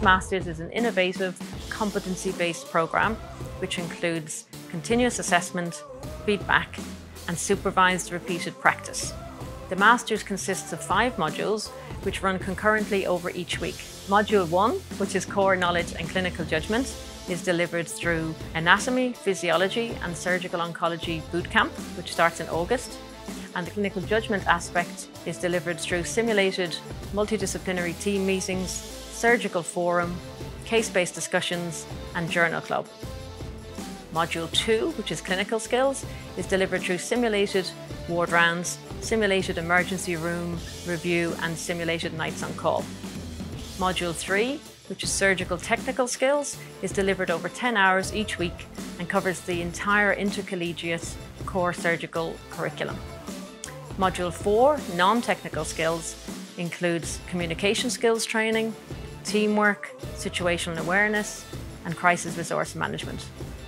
Masters is an innovative, competency-based program which includes continuous assessment, feedback and supervised repeated practice. The Masters consists of five modules which run concurrently over each week. Module 1, which is core knowledge and clinical judgment, is delivered through anatomy, physiology and surgical oncology bootcamp, which starts in August. And the clinical judgment aspect is delivered through simulated multidisciplinary team meetings, surgical forum, case-based discussions and journal club. Module 2, which is clinical skills, is delivered through simulated ward rounds, simulated emergency room review and simulated nights on call. Module 3, which is surgical technical skills, is delivered over 10 hours each week and covers the entire intercollegiate core surgical curriculum. Module 4, non-technical skills, includes communication skills training, teamwork, situational awareness and crisis resource management.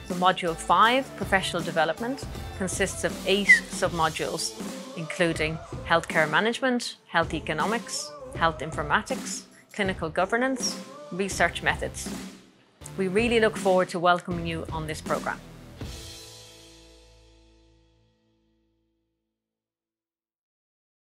The Module 5, Professional Development, consists of eight submodules, including Healthcare Management, Health Economics, Health Informatics, Clinical Governance, Research Methods. We really look forward to welcoming you on this programme.